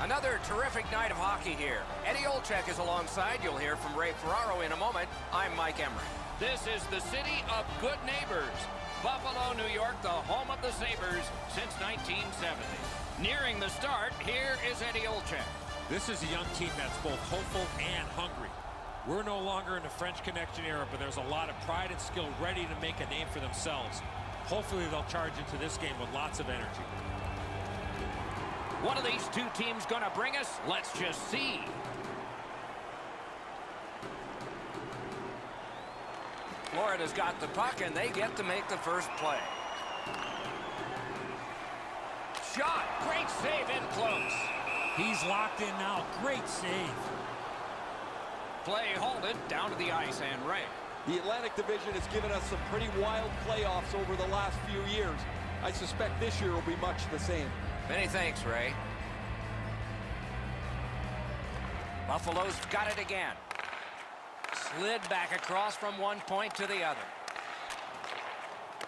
Another terrific night of hockey here. Eddie Olczyk is alongside. You'll hear from Ray Ferraro in a moment. I'm Mike Emrick. This is the city of good neighbors. Buffalo, New York, the home of the Sabres since 1970. Nearing the start, here is Eddie Olczyk. This is a young team that's both hopeful and hungry. We're no longer in the French Connection era, but there's a lot of pride and skill ready to make a name for themselves. Hopefully they'll charge into this game with lots of energy. What are these two teams going to bring us? Let's just see. Florida's got the puck, and they get to make the first play. Shot. Great save in close. He's locked in now. Great save. Play halted down to the ice and Ray. The Atlantic Division has given us some pretty wild playoffs over the last few years. I suspect this year will be much the same. Many thanks, Ray. Buffalo's got it again. Slid back across from one point to the other.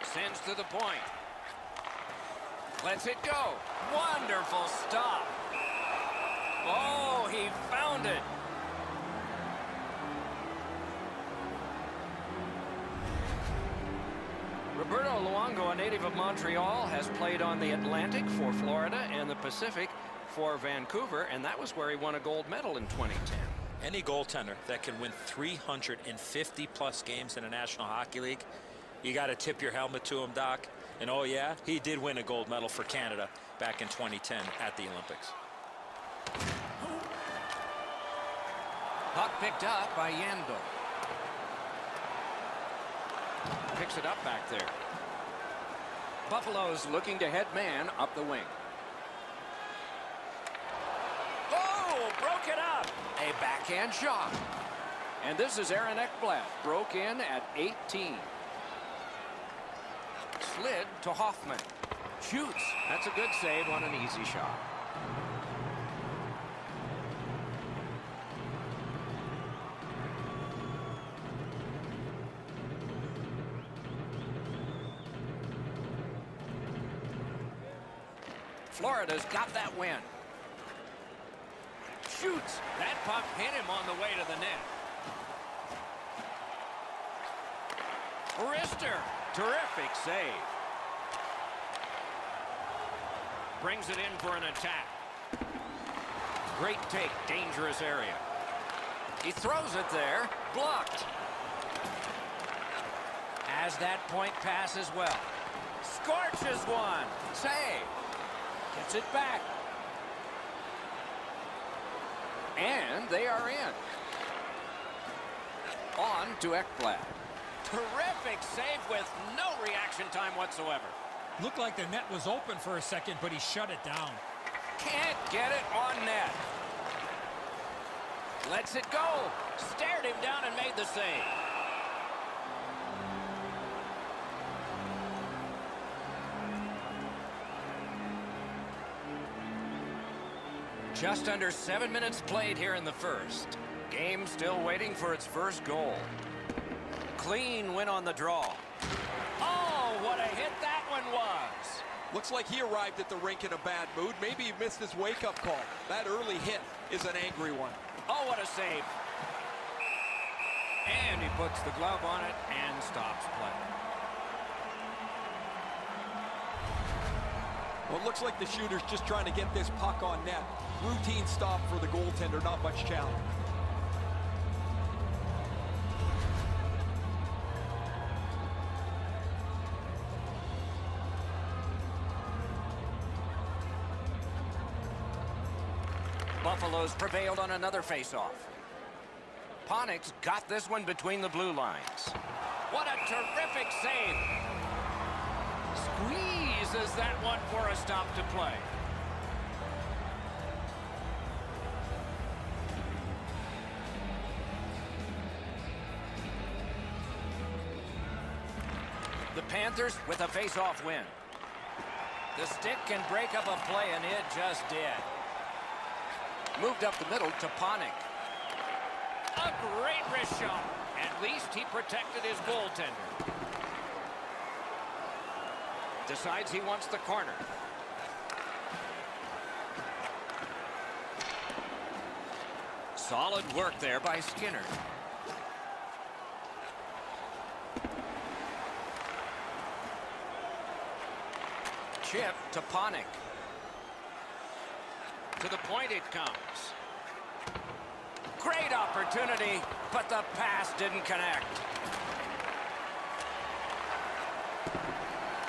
Sends to the point. Lets it go. Wonderful stop. Oh, he found it. Roberto Luongo, a native of Montreal, has played on the Atlantic for Florida and the Pacific for Vancouver, and that was where he won a gold medal in 2010. Any goaltender that can win 350 plus games in the National Hockey League, you got to tip your helmet to him, Doc. And oh yeah, he did win a gold medal for Canada back in 2010 at the Olympics. Puck picked up by Yandle. Picks it up back there. Buffalo's looking to head man up the wing. Oh, broke it up. A backhand shot. And this is Aaron Ekblad. Broke in at 18. Slid to Hoffman. Shoots. That's a good save on an easy shot. Florida's got that win. Shoots. That puck hit him on the way to the net. Wrister. Terrific save. Brings it in for an attack. Great take. Dangerous area. He throws it there. Blocked. As that point pass as well. Scorches one. Save. Gets it back. And they are in. On to Ekblad. Terrific save with no reaction time whatsoever. Looked like the net was open for a second, but he shut it down. Can't get it on net. Lets it go. Stared him down and made the save. Just under seven minutes played here in the first. Game still waiting for its first goal. Clean win on the draw. Oh, what a hit that one was. Looks like he arrived at the rink in a bad mood. Maybe he missed his wake-up call. That early hit is an angry one. Oh, what a save. And he puts the glove on it and stops play. Well, it looks like the shooter's just trying to get this puck on net. Routine stop for the goaltender, not much challenge. Buffalo's prevailed on another faceoff. Ponix got this one between the blue lines. What a terrific save. Squeezes that one for a stop to play. Panthers with a face-off win. The stick can break up a play, and it just did. Moved up the middle to Panik. A great wrist shot. At least he protected his goaltender. Decides he wants the corner. Solid work there by Skinner. Chip to Panik. To the point it comes. Great opportunity, but the pass didn't connect.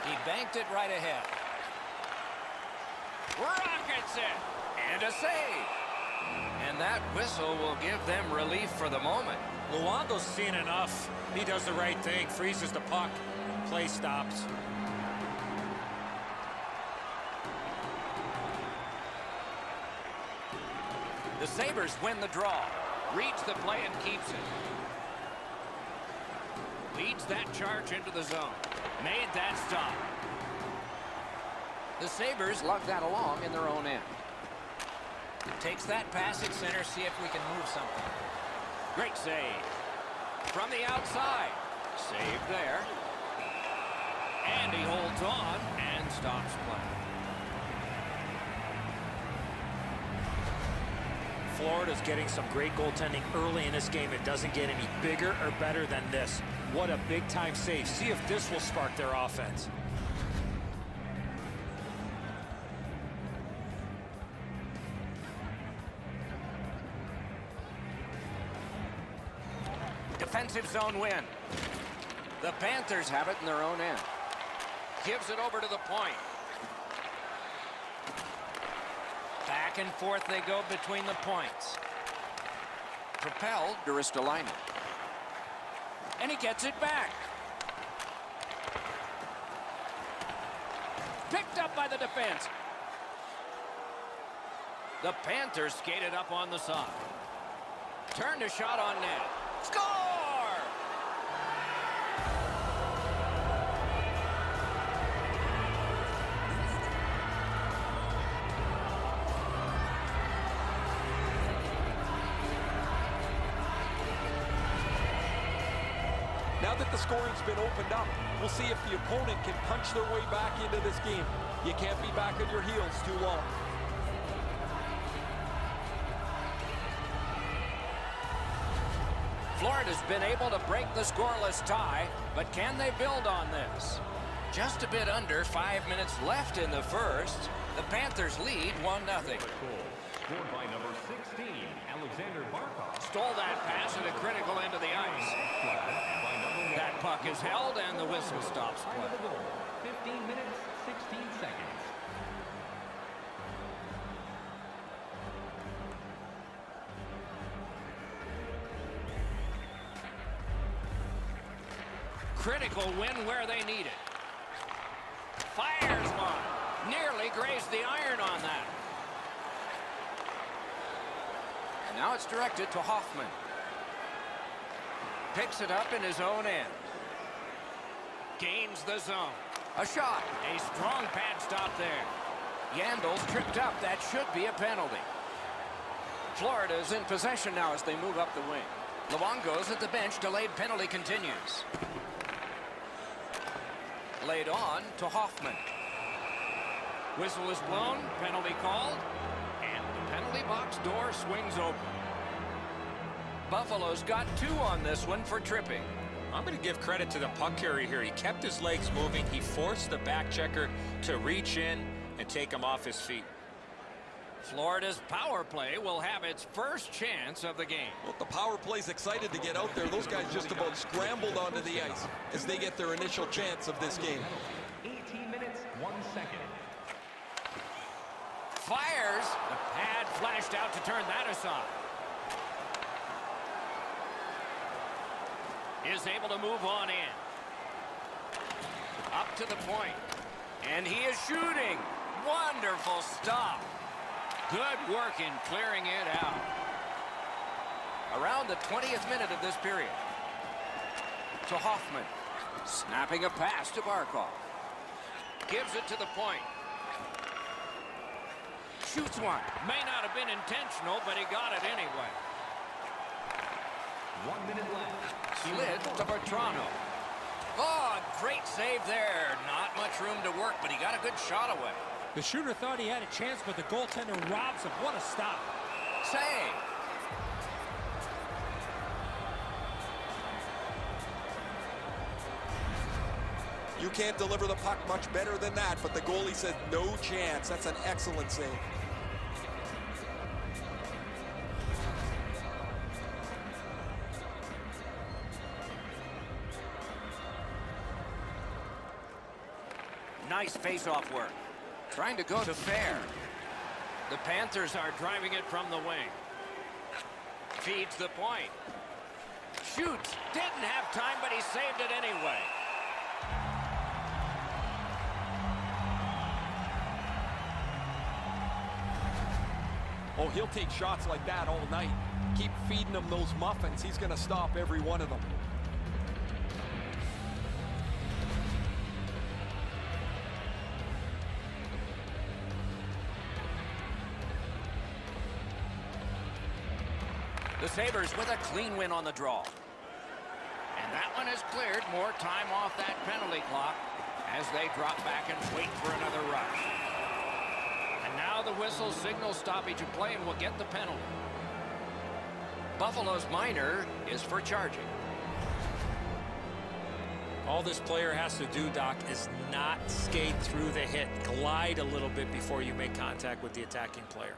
He banked it right ahead. Rockets it. And a save. And that whistle will give them relief for the moment. Luongo's seen enough. He does the right thing, freezes the puck, play stops. The Sabres win the draw. Reads the play and keeps it. Leads that charge into the zone. Made that stop. The Sabres lug that along in their own end. Takes that pass at center, see if we can move something. Great save. From the outside. Save there. And he holds on and stops play. Florida's getting some great goaltending early in this game. It doesn't get any bigger or better than this. What a big-time save. See if this will spark their offense. Defensive zone win. The Panthers have it in their own end. Gives it over to the point. Back and forth they go between the points. Propelled to Ristolainen. And he gets it back. Picked up by the defense. The Panthers skated up on the side. Turned a shot on net. Score! Scoring's been opened up, we'll see if the opponent can punch their way back into this game. You can't be back on your heels too long. Florida's been able to break the scoreless tie, but can they build on this? Just a bit under five minutes left in the first. The Panthers lead 1-0. Scored by number 16, Alexander Barkov. Stole that pass at a critical end of the ice. That puck is held and the whistle stops play. 15 minutes, 16 seconds. Critical win where they need it. Fires one. Nearly grazed the iron on that. And now it's directed to Hoffman. Picks it up in his own end. Gains the zone. A shot. A strong pad stop there. Yandle's tripped up. That should be a penalty. Florida's in possession now as they move up the wing. Luongo's at the bench. Delayed penalty continues. Laid on to Hoffman. Whistle is blown. Penalty called. And the penalty box door swings open. Buffalo's got two on this one for tripping. I'm going to give credit to the puck carrier here. He kept his legs moving. He forced the back checker to reach in and take him off his feet. Florida's power play will have its first chance of the game. Well, the power play's excited to get out there. Those guys just about scrambled onto the ice as they get their initial chance of this game. 18 minutes, 1 second. Fires. The pad flashed out to turn that aside. Is able to move on in. Up to the point. And he is shooting. Wonderful stop. Good work in clearing it out. Around the 20th minute of this period. To Hoffman. Snapping a pass to Barkov. Gives it to the point. Shoots one. May not have been intentional, but he got it anyway. One minute left slid to Vatrano. Oh, great save there. Not much room to work, but he got a good shot away. The shooter thought he had a chance, but the goaltender robs him. What a stop. Save. You can't deliver the puck much better than that, but the goalie said no chance. That's an excellent save. Nice face-off work. Trying to go to fair. The Panthers are driving it from the wing. Feeds the point. Shoots. Didn't have time, but he saved it anyway. Oh, he'll take shots like that all night. Keep feeding him those muffins. He's going to stop every one of them. The Sabres with a clean win on the draw. And that one is cleared. More time off that penalty clock as they drop back and wait for another rush. And now the whistle signals stoppage of play and we'll get the penalty. Buffalo's minor is for charging. All this player has to do, Doc, is not skate through the hit. Glide a little bit before you make contact with the attacking player.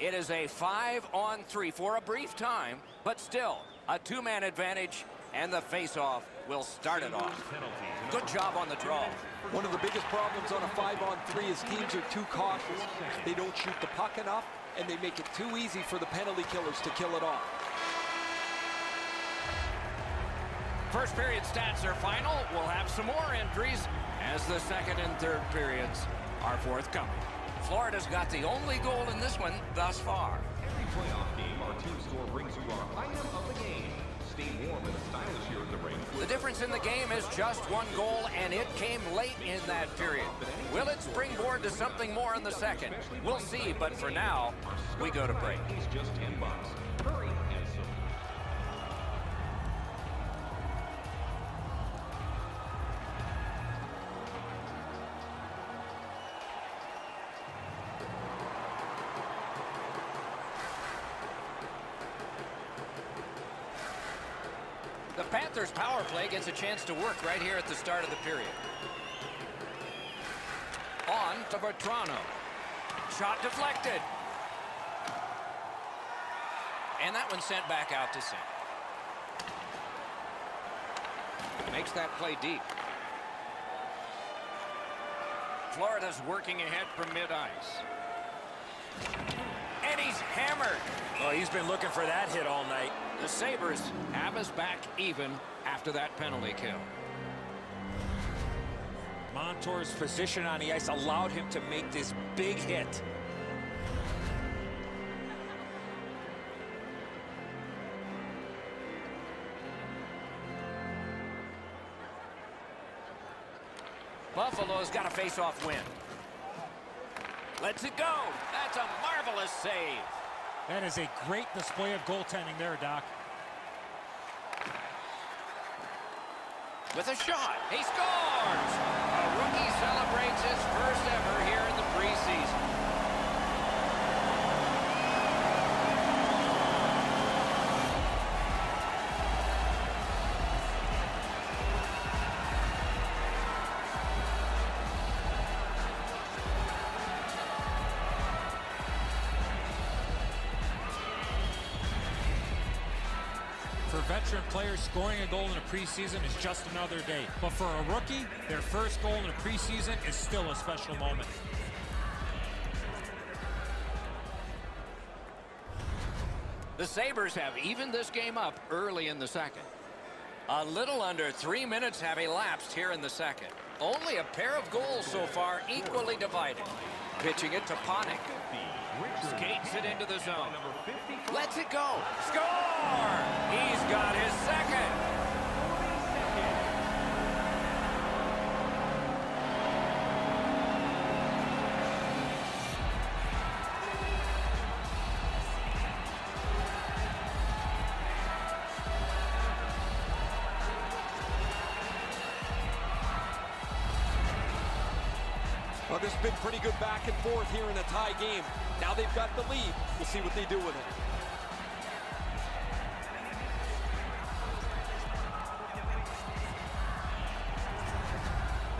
It is a five-on-three for a brief time, but still a two-man advantage, and the face-off will start it off. Good job on the draw. One of the biggest problems on a five-on-three is teams are too cautious. They don't shoot the puck enough, and they make it too easy for the penalty killers to kill it off. First period stats are final. We'll have some more entries as the second and third periods are forthcoming. Florida's got the only goal in this one thus far. Every playoff game, our team store brings you our item of the game. Stay warm and stylish here at the. The difference in the game is just one goal, and it came late in that period. Will it springboard to something more in the second? We'll see, but for now, we go to break. Just 10 bucks. Panthers power play gets a chance to work right here at the start of the period. On to Vatrano. Shot deflected. And that one sent back out to center. Makes that play deep. Florida's working ahead from mid-ice. And he's hammered. Oh, he's been looking for that hit all night. The Sabres have us back even after that penalty kill. Montour's position on the ice allowed him to make this big hit. Buffalo's got a face-off win. Let's it go. That's a marvelous save. That is a great display of goaltending there, Doc. With a shot. He scores! A rookie celebrates his first ever here in the preseason. Veteran players, scoring a goal in a preseason is just another day. But for a rookie, their first goal in a preseason is still a special moment. The Sabres have evened this game up early in the second. A little under three minutes have elapsed here in the second. Only a pair of goals so far, equally divided. Pitching it to Ponick. Skates it into the zone. Lets it go. Score! He's got his second. Well, this has been pretty good back and forth here in a tie game. Now they've got the lead. We'll see what they do with it.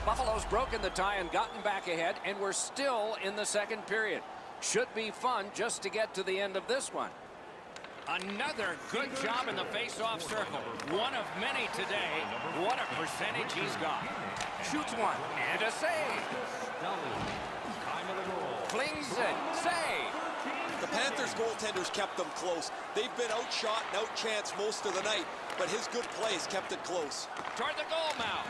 Buffalo's broken the tie and gotten back ahead, and we're still in the second period. Should be fun just to get to the end of this one. Another good job in the face-off circle. One of many today. What a percentage he's got. Shoots one, and a save. Flings it, save. The Panthers goaltenders kept them close. They've been outshot and outchanced most of the night, but his good plays kept it close. Toward the goal mouth.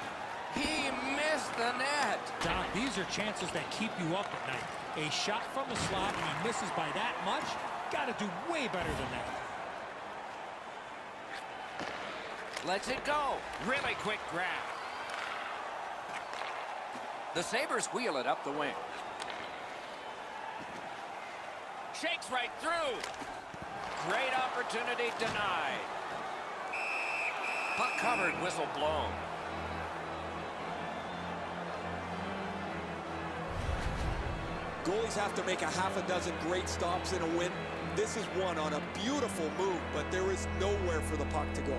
He missed the net. Doc, these are chances that keep you up at night. A shot from the slot and he misses by that much, got to do way better than that. Lets it go. Really quick grab. The Sabres wheel it up the wing. Shakes right through. Great opportunity denied. Puck covered, whistle blown. Goalies have to make a half a dozen great stops in a win. This is one on a beautiful move, but there is nowhere for the puck to go.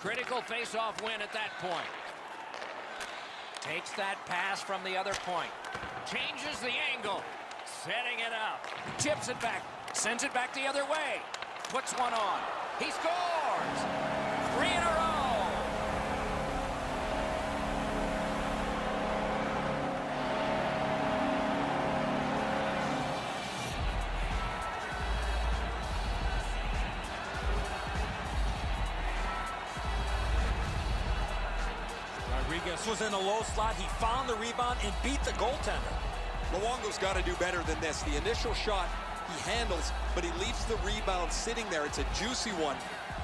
Critical face-off win at that point. Takes that pass from the other point. Changes the angle. Setting it up. Chips it back. Sends it back the other way. Puts one on. He scores! Three in a row! Rodrigues was in a low slot. He found the rebound and beat the goaltender. Luongo's got to do better than this. The initial shot he handles, but he leaves the rebound sitting there. It's a juicy one,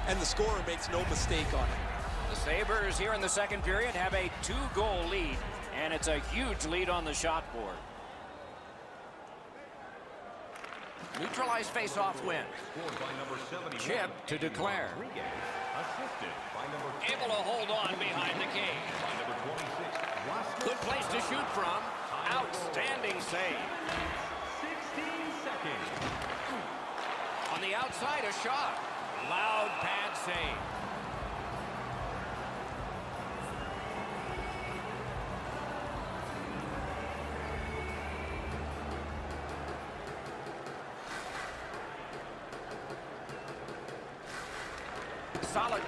and the scorer makes no mistake on it. The Sabres here in the second period have a two-goal lead, and it's a huge lead on the shot board. Neutralized face-off win. Scored by number 71, Chip to declare. Rodrigues. Assisted by number Able to hold on behind the cage. by number 26, Rasmus Good place to shoot from. Outstanding save. 16 seconds. On the outside, a shot. Loud pad save.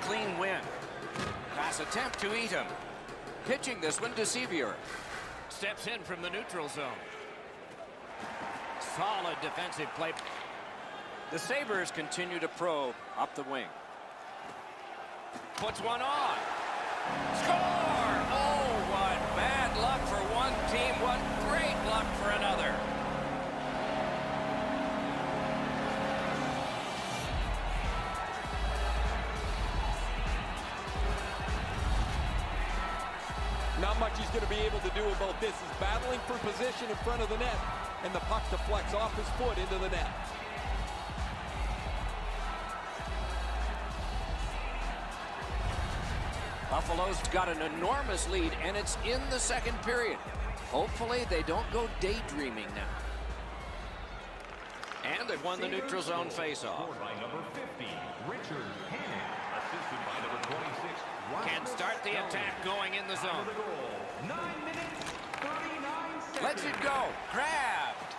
Clean win. Pass attempt to Eaton. Pitching this one to Sevier. Steps in from the neutral zone. Solid defensive play. The Sabres continue to probe up the wing. Puts one on. Score! Oh, what bad luck for one team. What great luck for another. Much he's going to be able to do about this. He's battling for position in front of the net, and the puck deflects off his foot into the net. Buffalo's got an enormous lead, and it's in the second period. Hopefully, they don't go daydreaming now. And they've won the neutral zone faceoff. Scored by number 50, Richard Hannon. Assisted by number 26, Can start the attack going in the zone. Of the goal. 9 minutes, 39 seconds. Lets it go. Grabbed.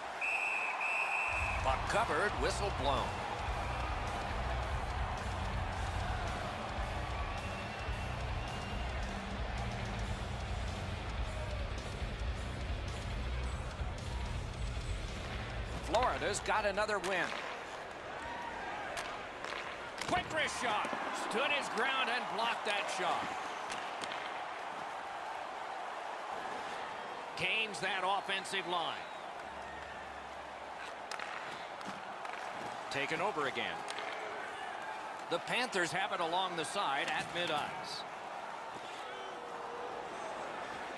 Puck covered. Whistle blown. Florida's got another win. Quick wrist shot. Stood his ground and blocked that shot. That offensive line. Taken over again. The Panthers have it along the side at mid-ice.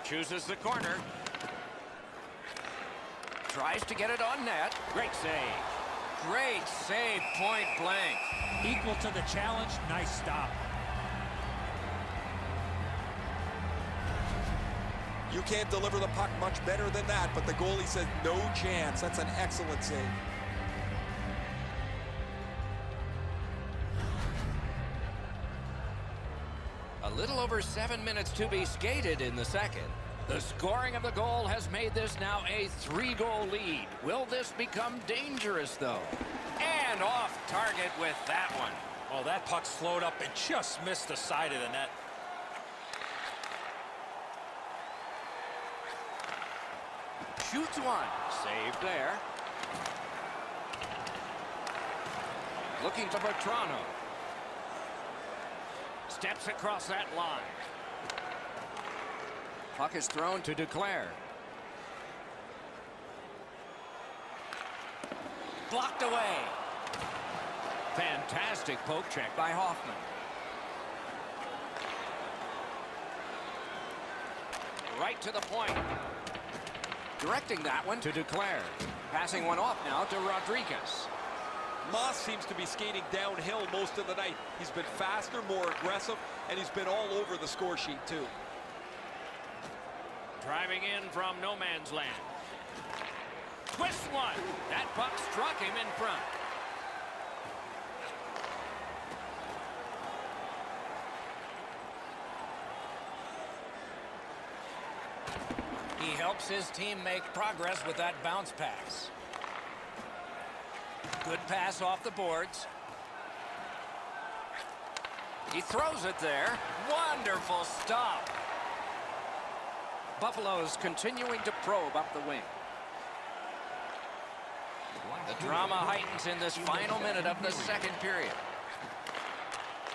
Chooses the corner. Tries to get it on net. Great save. Great save, point blank. Equal to the challenge, nice stop. You can't deliver the puck much better than that, but the goalie says no chance. That's an excellent save. A little over seven minutes to be skated in the second. The scoring of the goal has made this now a three-goal lead. Will this become dangerous, though? And off target with that one. Oh, that puck slowed up and just missed the side of the net. Shoots one. Saved there. Looking to Vatrano. Steps across that line. Puck is thrown to Duclair. Blocked away. Fantastic poke check by Hoffman. Right to the point. Directing that one to Duclair. Passing one off now to Rodrigues. Moss seems to be skating downhill most of the night. He's been faster, more aggressive, and he's been all over the score sheet, too. Driving in from no man's land. Twist one. That puck struck him in front. He helps his team make progress with that bounce pass. Good pass off the boards. He throws it there. Wonderful stop. Buffalo's continuing to probe up the wing. The drama heightens in this final minute of the second period.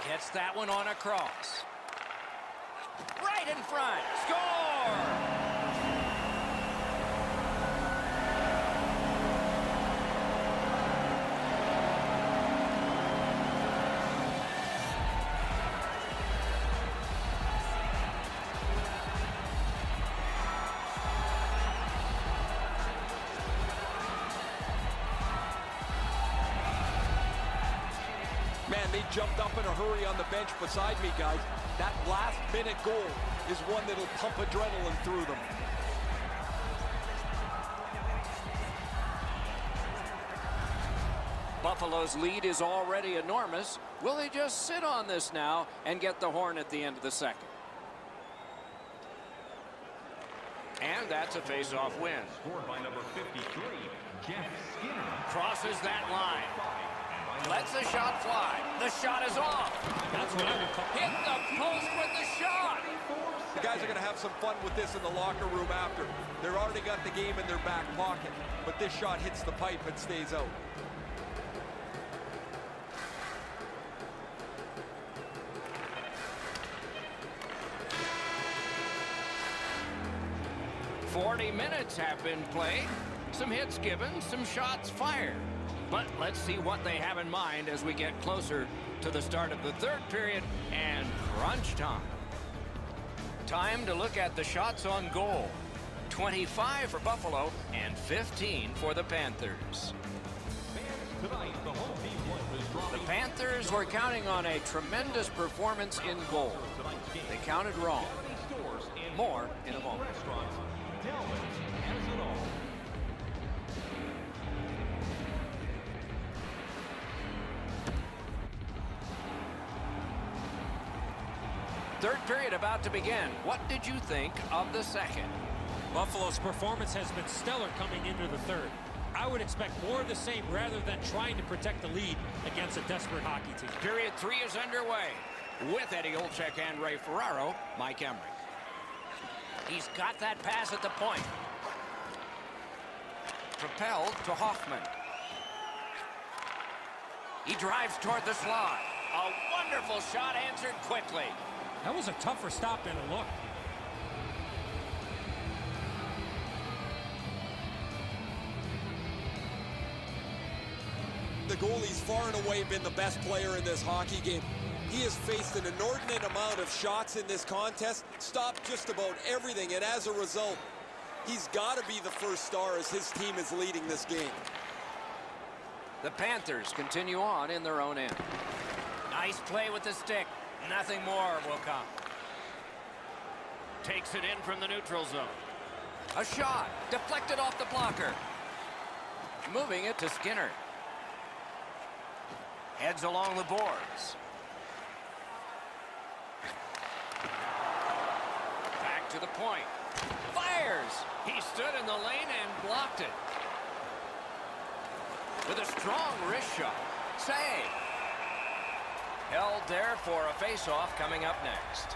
Gets that one on a cross. Right in front. Score! Jumped up in a hurry on the bench beside me, guys. That last minute goal is one that'll pump adrenaline through them. Buffalo's lead is already enormous. Will they just sit on this now and get the horn at the end of the second? And that's a face-off win. Scored by number 53, Jeff Skinner. Crosses that line. Lets the shot fly. The shot is off. That's what I would call Hit the post with the shot. The guys are going to have some fun with this in the locker room after. They're already got the game in their back pocket, but this shot hits the pipe and stays out. Forty minutes have been played. Some hits given, some shots fired. But let's see what they have in mind as we get closer to the start of the third period and crunch time. Time to look at the shots on goal. 25 for Buffalo and 15 for the Panthers. The The Panthers were counting on a tremendous performance in goal. They counted wrong. More in a moment. Third period about to begin. What did you think of the second? Buffalo's performance has been stellar coming into the third. I would expect more of the same rather than trying to protect the lead against a desperate hockey team. Period three is underway. With Eddie Olczyk and Ray Ferraro, Mike Emrick. He's got that pass at the point. Propelled to Hoffman. He drives toward the slot. A wonderful shot answered quickly. That was a tougher stop than it looked. The goalie's far and away been the best player in this hockey game. He has faced an inordinate amount of shots in this contest, stopped just about everything, and as a result, he's got to be the first star as his team is leading this game. The Panthers continue on in their own end. Nice play with the stick. Nothing more will come. Takes it in from the neutral zone. A shot. Deflected off the blocker. Moving it to Skinner. Heads along the boards. Back to the point. Fires! He stood in the lane and blocked it. With a strong wrist shot. Save. Held there for a face-off coming up next.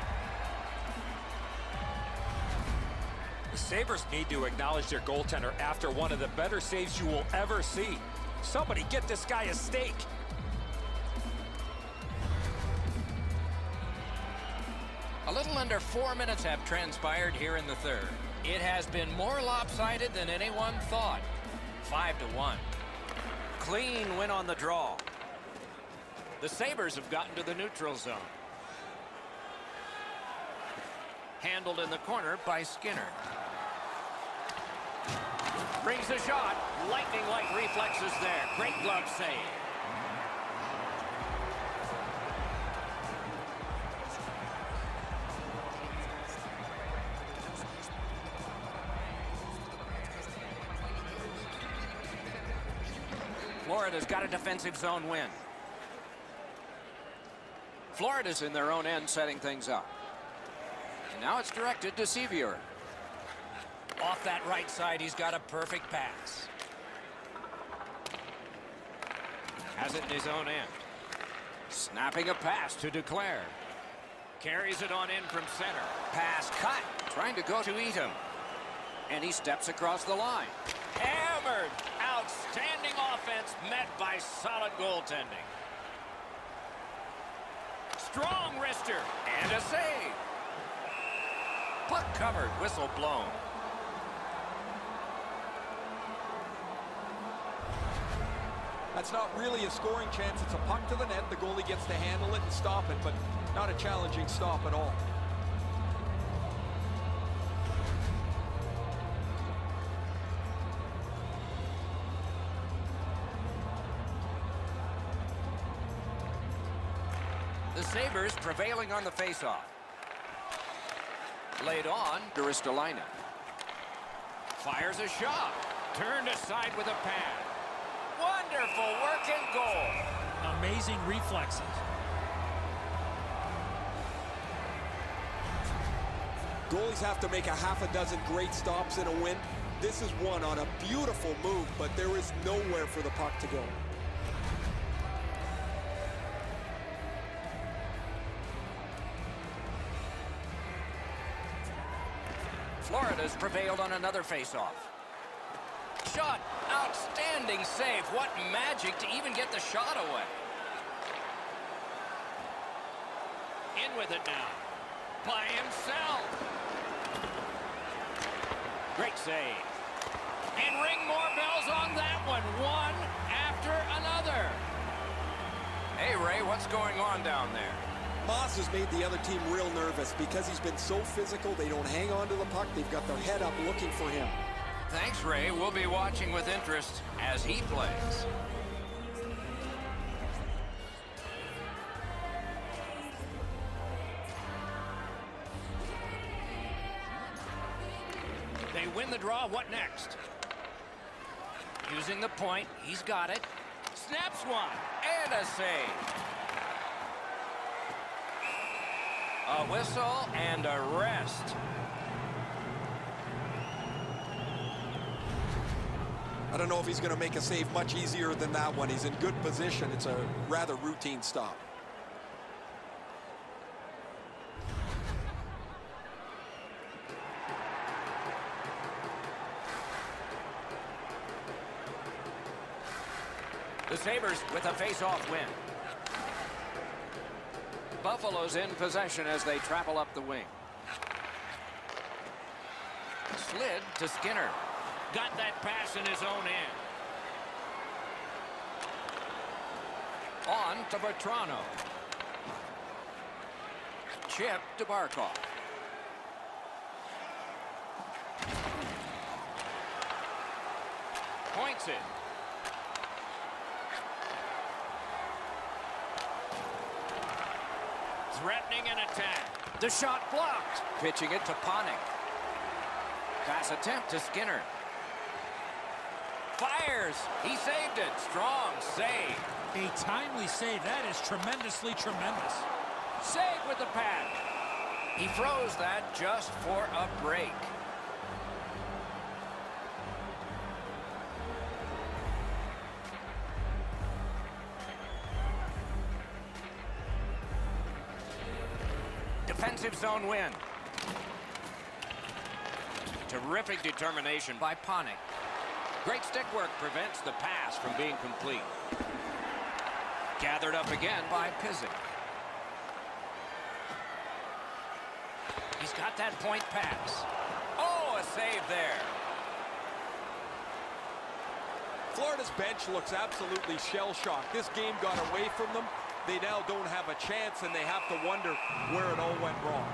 The Sabres need to acknowledge their goaltender after one of the better saves you will ever see. Somebody get this guy a steak. A little under four minutes have transpired here in the third. It has been more lopsided than anyone thought. Five to one. Clean win on the draw. The Sabres have gotten to the neutral zone. Handled in the corner by Skinner. Brings the shot. Lightning-like reflexes there. Great glove save. Florida's got a defensive zone win. Florida's in their own end setting things up. And now it's directed to Sevier. Off that right side, he's got a perfect pass. Has it in his own end. Snapping a pass to Duclair. Carries it on in from center. Pass cut. Trying to go to eat him. And he steps across the line. Hammered. Outstanding offense met by solid goaltending. Strong wrister. And a save. Puck covered. Whistle blown. That's not really a scoring chance. It's a puck to the net. The goalie gets to handle it and stop it, but not a challenging stop at all. Sabres prevailing on the faceoff. Laid on to Ristolainen. Fires a shot. Turned aside with a pad. Wonderful work and goal. Amazing reflexes. Goalies have to make a half a dozen great stops in a win. This is one on a beautiful move, but there is nowhere for the puck to go. Prevailed on another faceoff. Shot. Outstanding save. What magic to even get the shot away. In with it now. By himself. Great save. And ring more bells on that one. One after another. Hey, Ray, what's going on down there? Moss has made the other team real nervous because he's been so physical. They don't hang on to the puck. They've got their head up looking for him. Thanks, Ray. We'll be watching with interest as he plays. They win the draw. What next? Using the point. He's got it. Snaps one. And a save. A whistle and a rest. I don't know if he's going to make a save much easier than that one. He's in good position. It's a rather routine stop. The Sabres with a face-off win. Buffalo's in possession as they travel up the wing. Slid to Skinner. Got that pass in his own end. On to Vatrano. Chip to Barkov. Points it. Threatening an attack. The shot blocked. Pitching it to Panik. Pass attempt to Skinner. Fires. He saved it. Strong save. A timely save. That is tremendously tremendous. Save with the pad. He froze that just for a break. Zone win. Terrific determination by Panik. Great stick work prevents the pass from being complete. Gathered up again by Pysyk. He's got that point pass. Oh, a save there. Florida's bench looks absolutely shell-shocked. This game got away from them. They now don't have a chance, and they have to wonder where it all went wrong.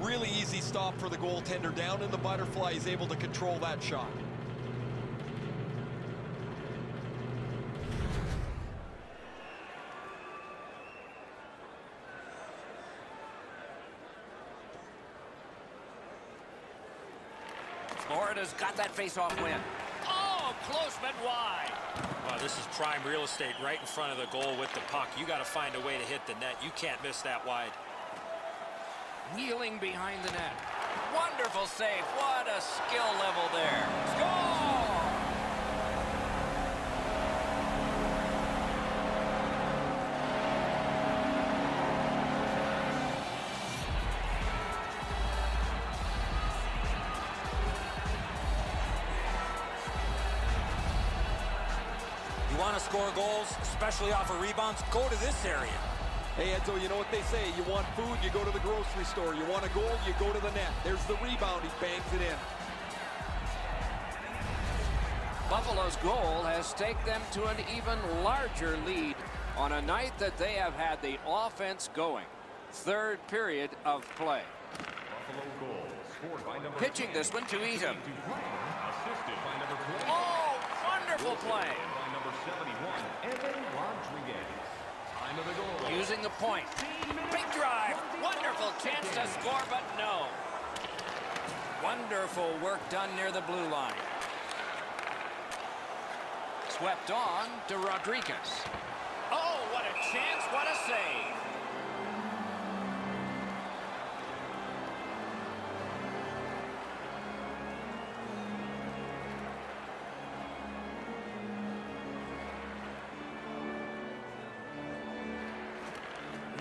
Really easy stop for the goaltender down in the butterfly. He's able to control that shot. Florida's got that face-off win. But wide. Wow, this is prime real estate right in front of the goal with the puck. You got to find a way to hit the net. You can't miss that wide. Wheeling behind the net. Wonderful save. What a skill level there. Score! Want to score goals, especially off of rebounds, go to this area. Hey, Edzo, you know what they say. You want food, you go to the grocery store. You want a goal, you go to the net. There's the rebound. He bangs it in. Buffalo's goal has taken them to an even larger lead on a night that they have had the offense going. Third period of play. Buffalo goal scored by number Pitching this one to Edom. to Graham, assisted by number 20. Oh, wonderful play. And by number 71, Evan Rodrigues. Time of the goal. Using the point. Big drive. Wonderful chance to score, but no. Wonderful work done near the blue line. Swept on to Rodrigues. Oh, what a chance. What a save.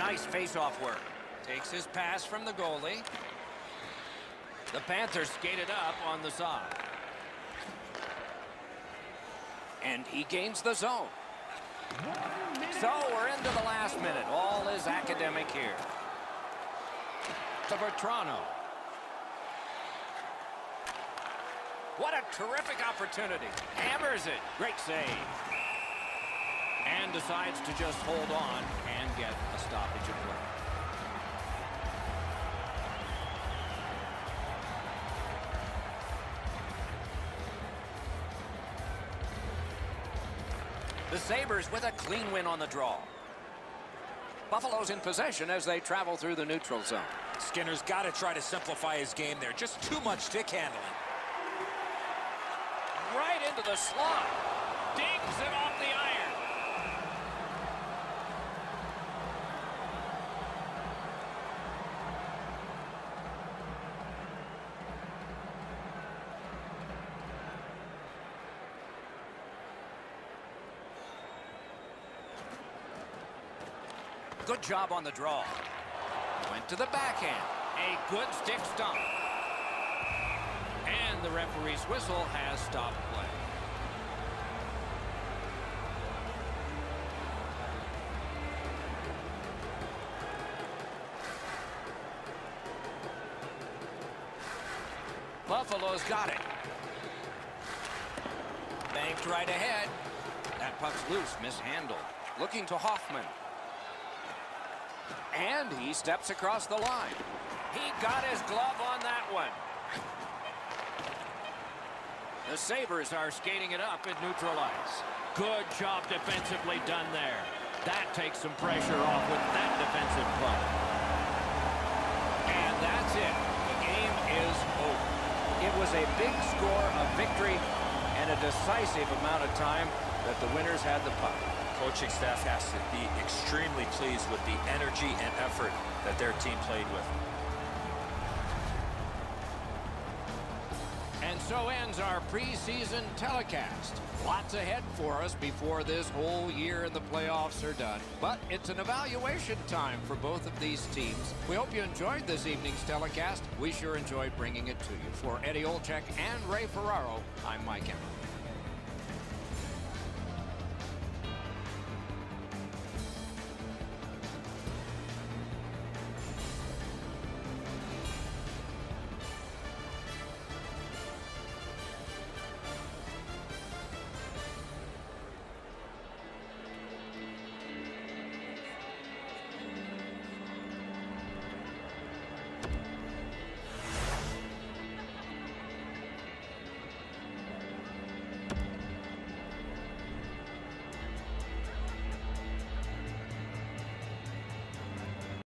Nice face-off work. Takes his pass from the goalie. The Panthers skated up on the side. And he gains the zone. So we're into the last minute. All is academic here. To Vatrano. What a terrific opportunity. Hammers it. Great save. And decides to just hold on and get a stoppage of play. The Sabres with a clean win on the draw. Buffalo's in possession as they travel through the neutral zone. Skinner's got to try to simplify his game there. Just too much stick handling. Right into the slot. Dings it off the iron. Good job on the draw. Went to the backhand. A good stick stump. And the referee's whistle has stopped play. Buffalo's got it. Banked right ahead. That puck's loose, mishandled. Looking to Hoffman. And he steps across the line. He got his glove on that one. The Sabres are skating it up at neutral ice. Good job defensively done there. That takes some pressure off with that defensive play. And that's it. The game is over. It was a big score, a victory, and a decisive amount of time that the winners had the puck. Coaching staff has to be extremely pleased with the energy and effort that their team played with. And so ends our preseason telecast. Lots ahead for us before this whole year and the playoffs are done. But it's an evaluation time for both of these teams. We hope you enjoyed this evening's telecast. We sure enjoyed bringing it to you. For Eddie Olczyk and Ray Ferraro, I'm Mike Emrick.